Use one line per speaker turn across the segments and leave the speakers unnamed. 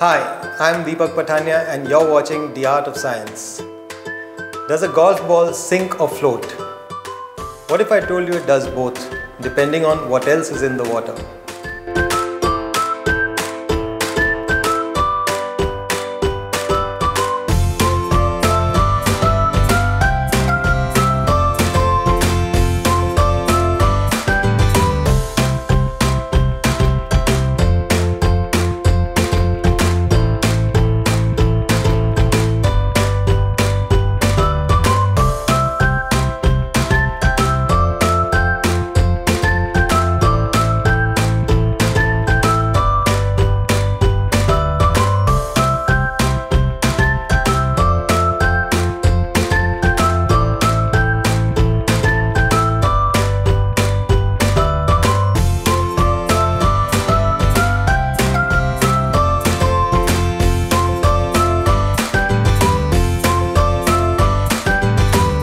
Hi, I'm Deepak Patania and you're watching d'Art of Science. Does a golf ball sink or float? What if I told you it does both, depending on what else is in the water?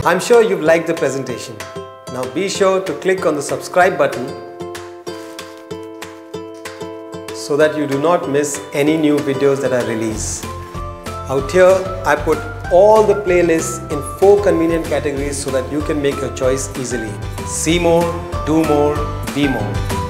I'm sure you've liked the presentation. Now be sure to click on the subscribe button so that you do not miss any new videos that I release. Out here, I put all the playlists in four convenient categories so that you can make your choice easily. See more, do more, be more.